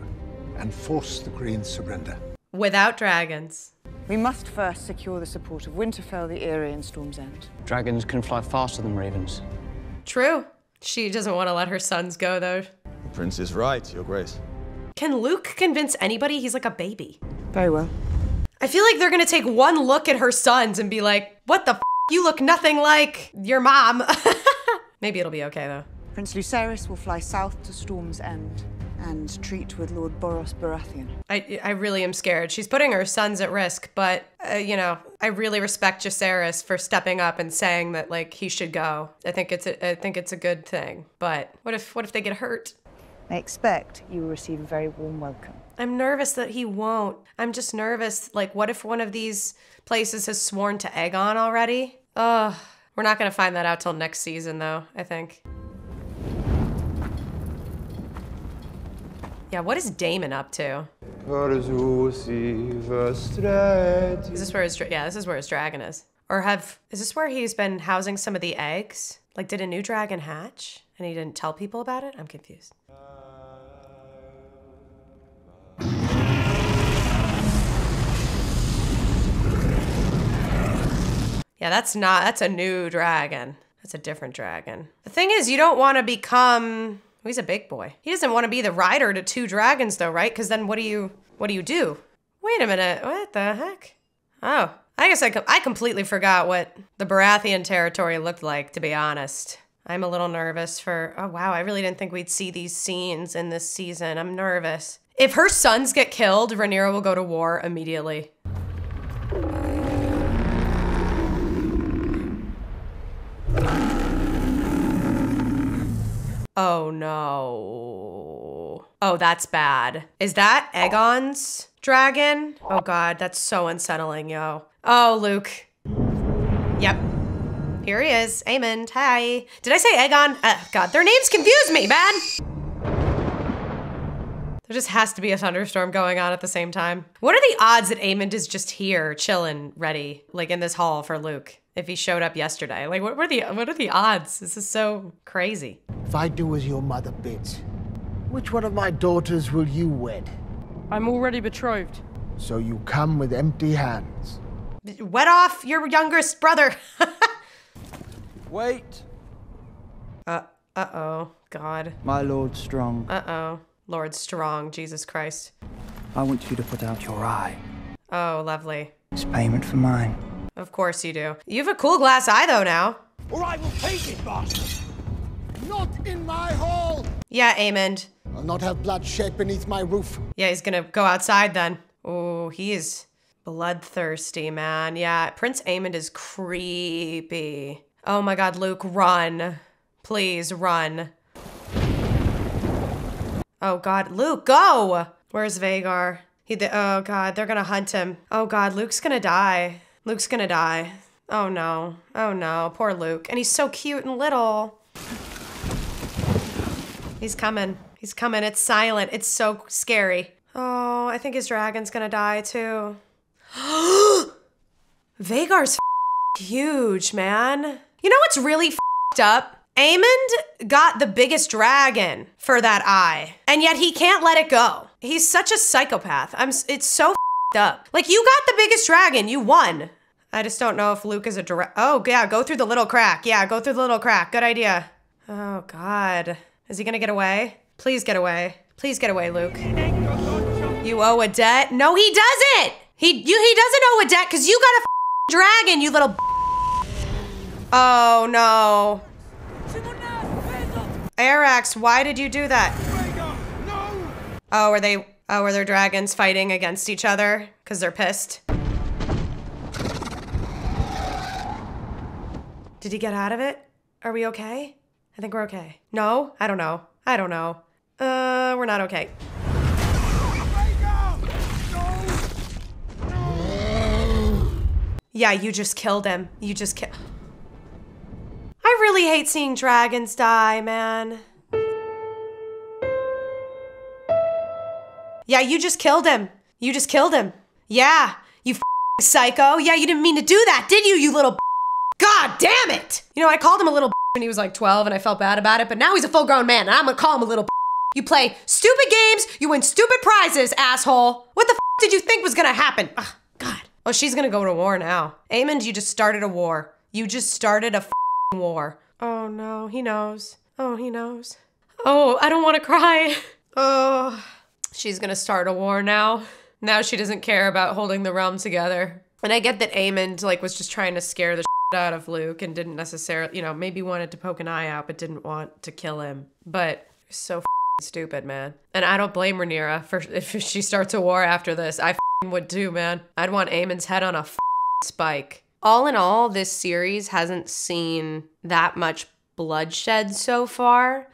and force the Green's surrender. Without dragons. We must first secure the support of Winterfell, the Eyrie, and Storm's End. Dragons can fly faster than ravens. True. She doesn't want to let her sons go, though. The prince is right, Your Grace. Can Luke convince anybody he's like a baby? Very well. I feel like they're gonna take one look at her sons and be like, what the f? You look nothing like your mom. Maybe it'll be okay, though. Prince Lucerys will fly south to Storm's End and treat with Lord Boros Baratheon. I, I really am scared. She's putting her sons at risk, but, uh, you know, I really respect Jacaerys for stepping up and saying that, like, he should go. I think it's a, I think it's a good thing. But what if, what if they get hurt? I expect you will receive a very warm welcome. I'm nervous that he won't. I'm just nervous. Like, what if one of these places has sworn to Aegon already? Ugh. We're not gonna find that out till next season, though, I think. Yeah, what is Daemon up to? Is this where his yeah? This is where his dragon is. Or have is this where he's been housing some of the eggs? Like, did a new dragon hatch and he didn't tell people about it? I'm confused. Yeah, that's not that's a new dragon. That's a different dragon. The thing is, you don't want to become. He's a big boy. He doesn't want to be the rider to two dragons, though, right? Because then what do you what do you do? Wait a minute. What the heck? Oh, I guess I, I completely forgot what the Baratheon territory looked like, to be honest. I'm a little nervous for, oh wow, I really didn't think we'd see these scenes in this season. I'm nervous. If her sons get killed, Rhaenyra will go to war immediately. Oh no. Oh, that's bad. Is that Aegon's dragon? Oh god, that's so unsettling, yo. Oh, Luke. Yep. Here he is. Aemond. Hi. Did I say Aegon? Uh, god, their names confuse me, man! There just has to be a thunderstorm going on at the same time. What are the odds that Aemond is just here, chilling, ready, like in this hall for Luke? If he showed up yesterday, like what were the what are the odds? This is so crazy. If I do as your mother bids, Which one of my daughters will you wed? I'm already betrothed. So you come with empty hands. Wet off your youngest brother. Wait. Uh, uh-oh. God. My Lord Strong, Uh-oh. Lord Strong, Jesus Christ. I want you to put out your eye. Oh, lovely. It's payment for mine. Of course you do. You have a cool glass eye, though, now. Or I will take it, boss! Not in my hall! Yeah, Aemond. I'll not have blood shed beneath my roof. Yeah, he's gonna go outside then. Oh, he is bloodthirsty, man. Yeah, Prince Aemond is creepy. Oh my god, Luke, run. Please, run. Oh god, Luke, go! Where's Vhagar? He, oh god, they're gonna hunt him. Oh god, Luke's gonna die. Luke's gonna die. Oh no. Oh no, poor Luke. And he's so cute and little. He's coming. He's coming. It's silent. It's so scary. Oh, I think his dragon's gonna die too. Vhagar's huge, man. You know what's really up? Aemond got the biggest dragon for that eye, and yet he can't let it go. He's such a psychopath. I'm. It's so up. Like you got the biggest dragon, you won. I just don't know if Luke is a direct. Oh yeah, go through the little crack. Yeah, go through the little crack. Good idea. Oh God, is he gonna get away? Please get away. Please get away, Luke. You owe a debt? No, he doesn't. He you he doesn't owe a debt because you got a dragon, you little. Oh no. Arrax, why did you do that? Oh, were they? Oh, were their dragons fighting against each other because they're pissed? Did he get out of it? Are we okay? I think we're okay. No, I don't know. I don't know. Uh, we're not okay. Yeah, you just killed him. You just killed. I really hate seeing dragons die, man. Yeah, you just killed him. You just killed him. Yeah, you psycho. Yeah, you didn't mean to do that, did you, you little God damn it! You know, I called him a little when he was like 12 and I felt bad about it, but now he's a full grown man and I'm gonna call him a little You play stupid games, you win stupid prizes, asshole. What the did you think was gonna happen? Ugh, God. Oh, she's gonna go to war now. Aemond, you just started a war. You just started a war. Oh no, he knows. Oh, he knows. Oh, I don't wanna cry. Oh. She's gonna start a war now. Now she doesn't care about holding the realm together. And I get that Aemond like was just trying to scare the shit out of Luke and didn't necessarily, you know, maybe wanted to poke an eye out but didn't want to kill him. But so stupid, man. And I don't blame Rhaenyra for if she starts a war after this. I would too, man. I'd want Aemond's head on a spike. All in all, this series hasn't seen that much bloodshed so far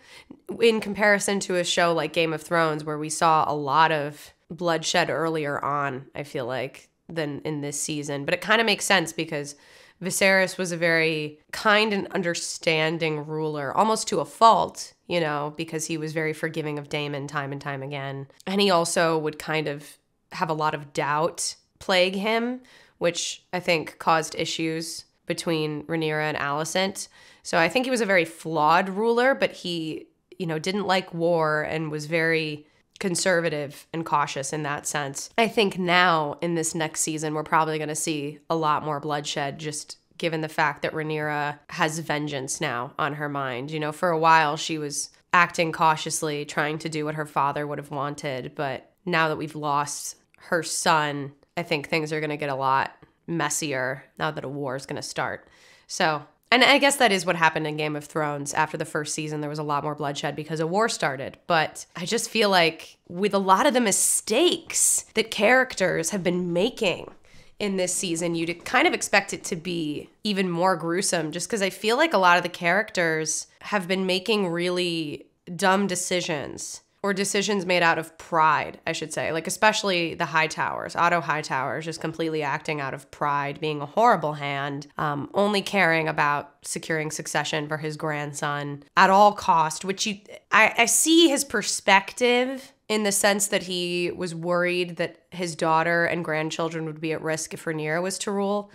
in comparison to a show like Game of Thrones where we saw a lot of bloodshed earlier on, I feel like, than in this season. But it kind of makes sense because Viserys was a very kind and understanding ruler, almost to a fault, you know, because he was very forgiving of Daemon time and time again. And he also would kind of have a lot of doubt plague him, which I think caused issues between Rhaenyra and Alicent. So I think he was a very flawed ruler, but he, you know, didn't like war and was very conservative and cautious in that sense. I think now in this next season we're probably going to see a lot more bloodshed just given the fact that Rhaenyra has vengeance now on her mind. You know, for a while she was acting cautiously, trying to do what her father would have wanted, but now that we've lost her son, I think things are going to get a lot messier now that a war is going to start. So, and I guess that is what happened in Game of Thrones. After the first season, there was a lot more bloodshed because a war started. But I just feel like with a lot of the mistakes that characters have been making in this season, you'd kind of expect it to be even more gruesome just because I feel like a lot of the characters have been making really dumb decisions or decisions made out of pride, I should say. Like, especially the High Towers. Otto Hightowers just completely acting out of pride, being a horrible hand, um, only caring about securing succession for his grandson at all cost, which you, I, I see his perspective in the sense that he was worried that his daughter and grandchildren would be at risk if Rhaenyra was to rule.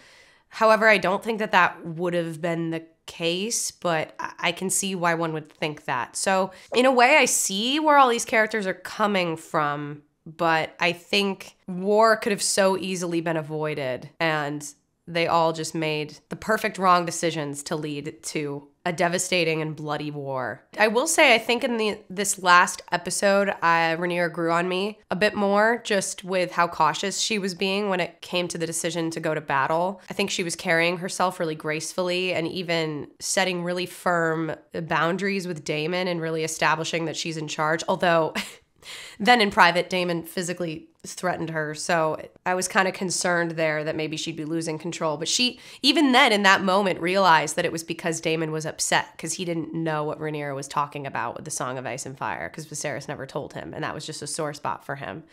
However, I don't think that that would have been the case, but I can see why one would think that. So, in a way, I see where all these characters are coming from, but I think war could have so easily been avoided, and they all just made the perfect wrong decisions to lead to a devastating and bloody war. I will say, I think in the this last episode, uh, Rhaenyra grew on me a bit more, just with how cautious she was being when it came to the decision to go to battle. I think she was carrying herself really gracefully and even setting really firm boundaries with Daemon and really establishing that she's in charge. Although. then in private, Daemon physically threatened her. So I was kind of concerned there that maybe she'd be losing control. But she, even then in that moment, realized that it was because Daemon was upset because he didn't know what Rhaenyra was talking about with the Song of Ice and Fire because Viserys never told him. And that was just a sore spot for him.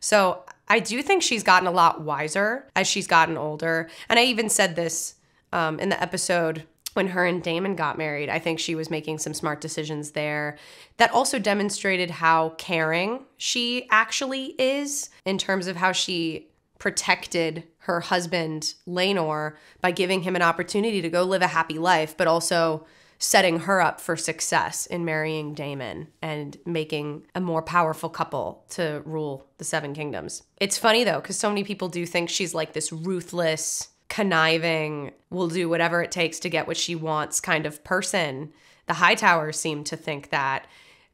So I do think she's gotten a lot wiser as she's gotten older. And I even said this um, in the episode when her and Daemon got married, I think she was making some smart decisions there that also demonstrated how caring she actually is in terms of how she protected her husband, Laenor, by giving him an opportunity to go live a happy life, but also setting her up for success in marrying Daemon and making a more powerful couple to rule the Seven Kingdoms. It's funny though, because so many people do think she's like this ruthless, conniving, will do whatever it takes to get what she wants kind of person. The Hightowers seem to think that.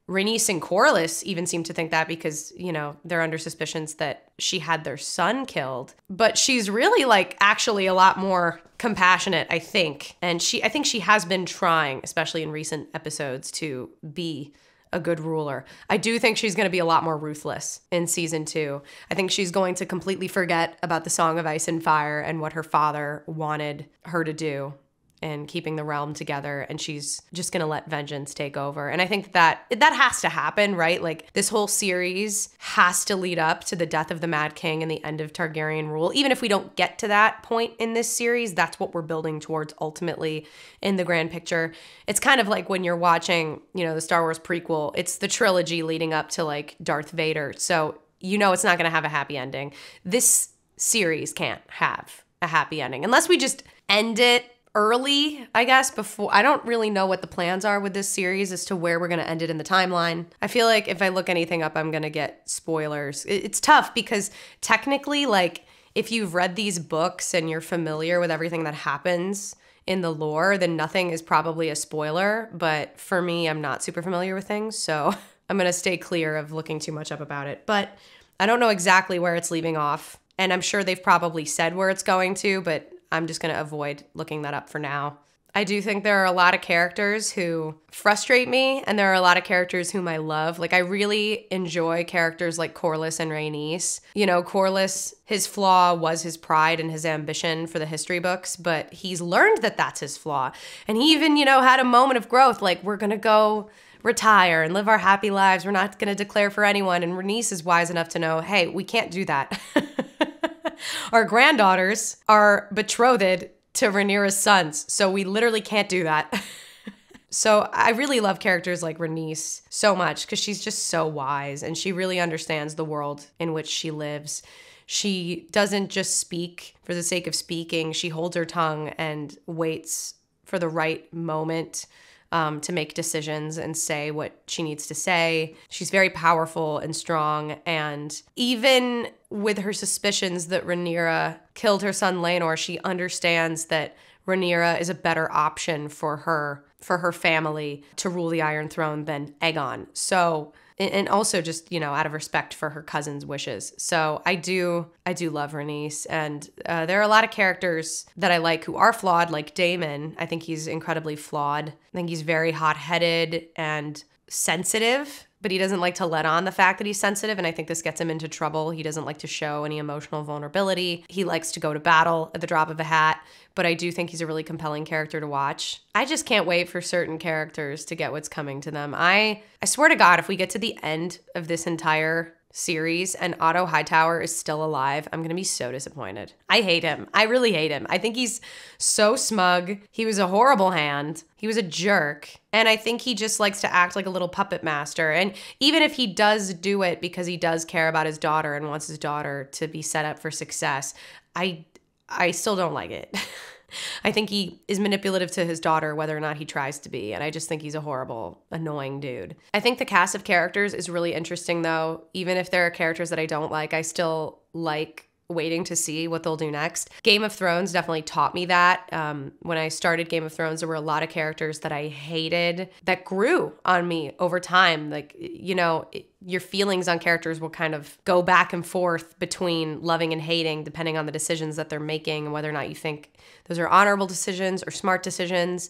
Rhaenys and Corlys even seem to think that because, you know, they're under suspicions that she had their son killed. But she's really like actually a lot more compassionate, I think. And she I think she has been trying, especially in recent episodes, to be a good ruler. I do think she's going to be a lot more ruthless in season two. I think she's going to completely forget about the Song of Ice and Fire and what her father wanted her to do and keeping the realm together and she's just going to let vengeance take over. And i think that that has to happen right? Like this whole series has to lead up to the death of the mad king and the end of targaryen rule. Even if we don't get to that point in this series that's what we're building towards ultimately in the grand picture. It's kind of like when you're watching you know the star wars prequel it's the trilogy leading up to like darth vader. So you know it's not going to have a happy ending. This series can't have a happy ending unless we just end it early, I guess, before I don't really know what the plans are with this series as to where we're going to end it in the timeline. I feel like if I look anything up, I'm going to get spoilers. It's tough because technically, like, if you've read these books and you're familiar with everything that happens in the lore, then nothing is probably a spoiler. But for me, I'm not super familiar with things. So I'm going to stay clear of looking too much up about it. But I don't know exactly where it's leaving off. And I'm sure they've probably said where it's going to, but I'm just going to avoid looking that up for now. I do think there are a lot of characters who frustrate me, and there are a lot of characters whom I love. Like, I really enjoy characters like Corlys and Rhaenys. You know, Corlys, his flaw was his pride and his ambition for the history books, but he's learned that that's his flaw. And he even, you know, had a moment of growth like, we're gonna go retire and live our happy lives. We're not gonna declare for anyone. And Rhaenys is wise enough to know, hey, we can't do that. our granddaughters are betrothed to Rhaenyra's sons, so we literally can't do that. so I really love characters like Rhaenys so much because she's just so wise and she really understands the world in which she lives. She doesn't just speak for the sake of speaking. She holds her tongue and waits for the right moment um, to make decisions and say what she needs to say. She's very powerful and strong. And even with her suspicions that Rhaenyra killed her son Laenor, she understands that Rhaenyra is a better option for her for her family to rule the Iron Throne than Aegon. So and also just you know out of respect for her cousin's wishes. So i do i do love Rhaenys and uh, there are a lot of characters that i like who are flawed like Daemon. I think he's incredibly flawed. I think he's very hot-headed and sensitive but he doesn't like to let on the fact that he's sensitive and i think this gets him into trouble. He doesn't like to show any emotional vulnerability. He likes to go to battle at the drop of a hat but i do think he's a really compelling character to watch. I just can't wait for certain characters to get what's coming to them. I i swear to god if we get to the end of this entire series and Otto Hightower is still alive, I'm going to be so disappointed. I hate him. I really hate him. I think he's so smug. He was a horrible hand. He was a jerk. And I think he just likes to act like a little puppet master. And even if he does do it because he does care about his daughter and wants his daughter to be set up for success, I I still don't like it. I think he is manipulative to his daughter, whether or not he tries to be. And I just think he's a horrible, annoying dude. I think the cast of characters is really interesting, though. Even if there are characters that I don't like, I still like waiting to see what they'll do next. Game of Thrones definitely taught me that. Um, when I started Game of Thrones, there were a lot of characters that I hated that grew on me over time. Like, you know, your feelings on characters will kind of go back and forth between loving and hating, depending on the decisions that they're making and whether or not you think those are honorable decisions or smart decisions.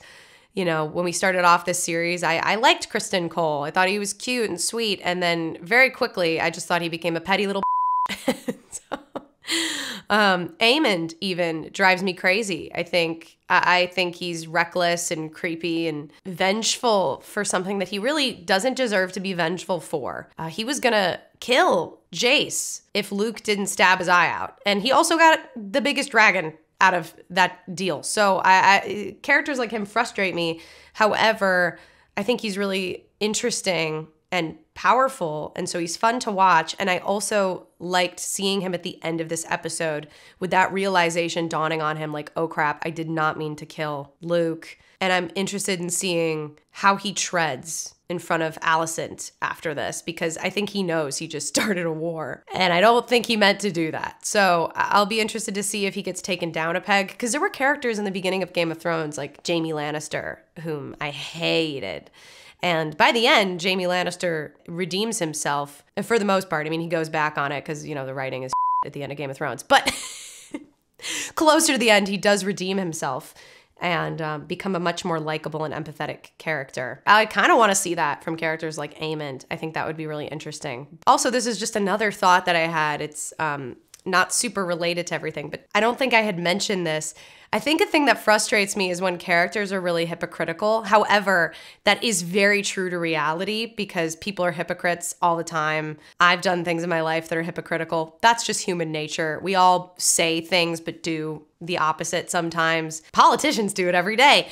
You know, when we started off this series, I, I liked Criston Cole. I thought he was cute and sweet. And then very quickly, I just thought he became a petty little. so, um, Aemond even drives me crazy. I think I, I think he's reckless and creepy and vengeful for something that he really doesn't deserve to be vengeful for. Uh, he was gonna kill Jace if Luke didn't stab his eye out, and he also got the biggest dragon out of that deal. So I, I characters like him frustrate me. However, I think he's really interesting and powerful. And so he's fun to watch. And I also liked seeing him at the end of this episode with that realization dawning on him like, oh crap, I did not mean to kill Luke. And I'm interested in seeing how he treads in front of Alicent after this because I think he knows he just started a war. And I don't think he meant to do that. So I'll be interested to see if he gets taken down a peg because there were characters in the beginning of Game of Thrones like Jaime Lannister, whom I hated. And by the end, Jaime Lannister redeems himself. And for the most part, I mean, he goes back on it because, you know, the writing is at the end of Game of Thrones. But closer to the end, he does redeem himself and um, become a much more likable and empathetic character. I kind of want to see that from characters like Aemond. I think that would be really interesting. Also, this is just another thought that I had. It's um, not super related to everything, but I don't think I had mentioned this. I think a thing that frustrates me is when characters are really hypocritical. However, that is very true to reality because people are hypocrites all the time. I've done things in my life that are hypocritical. That's just human nature. We all say things but do the opposite sometimes. Politicians do it every day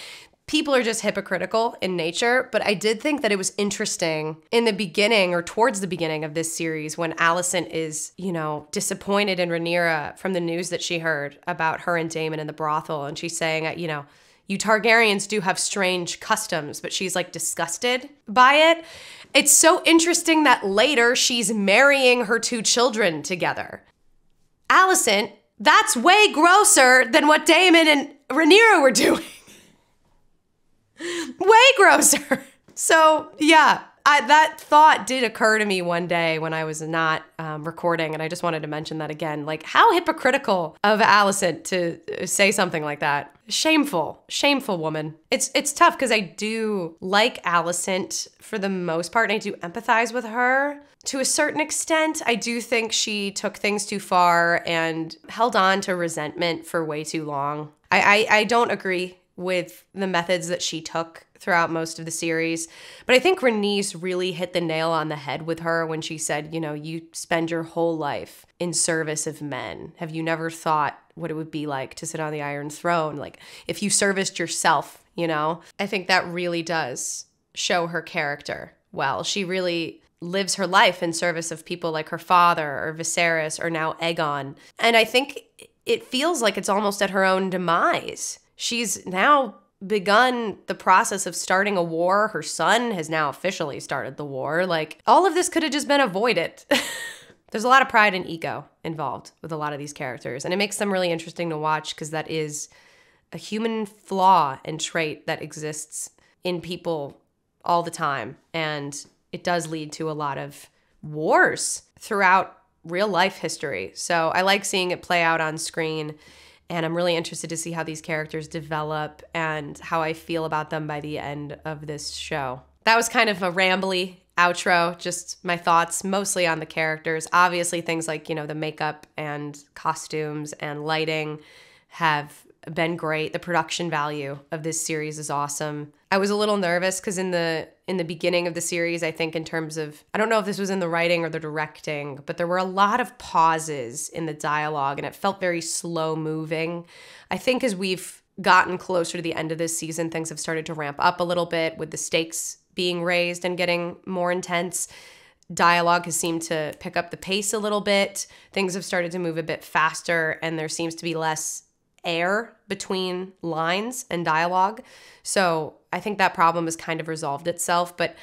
people are just hypocritical in nature, but I did think that it was interesting in the beginning or towards the beginning of this series when Alicent is, you know, disappointed in Rhaenyra from the news that she heard about her and Daemon in the brothel. And she's saying, uh, you know, you Targaryens do have strange customs, but she's like disgusted by it. It's so interesting that later she's marrying her two children together. Alicent, that's way grosser than what Daemon and Rhaenyra were doing. Way grosser. So, yeah, I, that thought did occur to me one day when I was not um, recording, and I just wanted to mention that again. Like, how hypocritical of Alicent to say something like that. Shameful, shameful woman. It's it's tough because I do like Alicent for the most part, and I do empathize with her to a certain extent. I do think she took things too far and held on to resentment for way too long. I, I, I don't agree with the methods that she took throughout most of the series. But I think Rhaenys really hit the nail on the head with her when she said, you know, you spend your whole life in service of men. Have you never thought what it would be like to sit on the Iron Throne? Like, if you serviced yourself, you know? I think that really does show her character well. She really lives her life in service of people like her father or Viserys or now Aegon. And I think it feels like it's almost at her own demise she's now begun the process of starting a war. Her son has now officially started the war. Like, all of this could have just been avoided. There's a lot of pride and ego involved with a lot of these characters, and it makes them really interesting to watch because that is a human flaw and trait that exists in people all the time. And it does lead to a lot of wars throughout real life history. So I like seeing it play out on screen and I'm really interested to see how these characters develop and how I feel about them by the end of this show. That was kind of a rambly outro, just my thoughts mostly on the characters. Obviously, things like, you know, the makeup and costumes and lighting have been great. The production value of this series is awesome. I was a little nervous because in the in the beginning of the series, I think in terms of I don't know if this was in the writing or the directing, but there were a lot of pauses in the dialogue and it felt very slow moving. I think as we've gotten closer to the end of this season, things have started to ramp up a little bit with the stakes being raised and getting more intense. Dialogue has seemed to pick up the pace a little bit. Things have started to move a bit faster, and there seems to be less air between lines and dialogue. So I think that problem has kind of resolved itself. But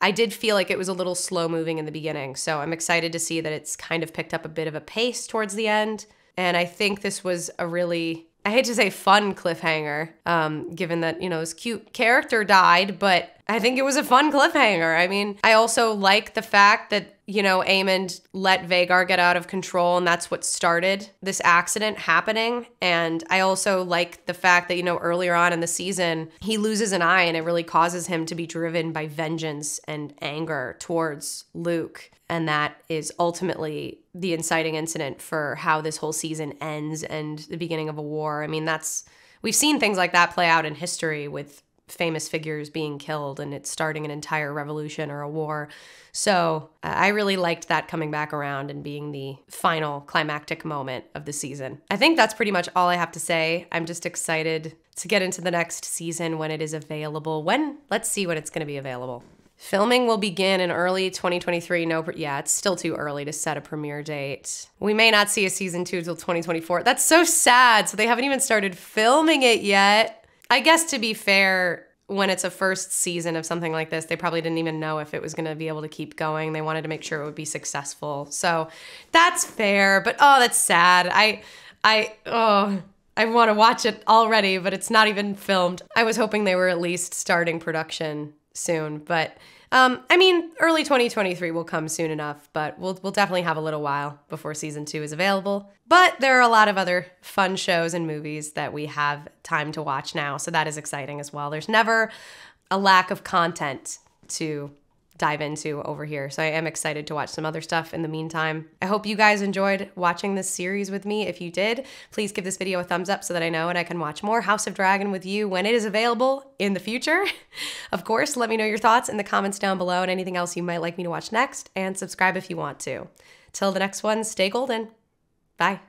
I did feel like it was a little slow moving in the beginning. So I'm excited to see that it's kind of picked up a bit of a pace towards the end. And I think this was a really, I hate to say fun cliffhanger, um, given that, you know, this cute character died, but I think it was a fun cliffhanger. I mean, I also like the fact that, you know, Aemond let Vhagar get out of control and that's what started this accident happening. And I also like the fact that, you know, earlier on in the season, he loses an eye and it really causes him to be driven by vengeance and anger towards Luke. And that is ultimately the inciting incident for how this whole season ends and the beginning of a war. I mean, that's, we've seen things like that play out in history with famous figures being killed and it's starting an entire revolution or a war. So uh, I really liked that coming back around and being the final climactic moment of the season. I think that's pretty much all I have to say. I'm just excited to get into the next season when it is available. When? Let's see when it's going to be available. Filming will begin in early 2023. No, yeah, it's still too early to set a premiere date. We may not see a season two until 2024. That's so sad. So they haven't even started filming it yet. I guess to be fair, when it's a first season of something like this, they probably didn't even know if it was going to be able to keep going. They wanted to make sure it would be successful. So that's fair, but oh, that's sad. I I oh, I want to watch it already, but it's not even filmed. I was hoping they were at least starting production soon, but um, I mean, early 2023 will come soon enough, but we'll we'll definitely have a little while before season two is available. But there are a lot of other fun shows and movies that we have time to watch now, so that is exciting as well. There's never a lack of content to dive into over here. So I am excited to watch some other stuff in the meantime. I hope you guys enjoyed watching this series with me. If you did, please give this video a thumbs up so that I know and I can watch more House of Dragon with you when it is available in the future. of course, let me know your thoughts in the comments down below and anything else you might like me to watch next, and subscribe if you want to. Till the next one, stay golden. Bye.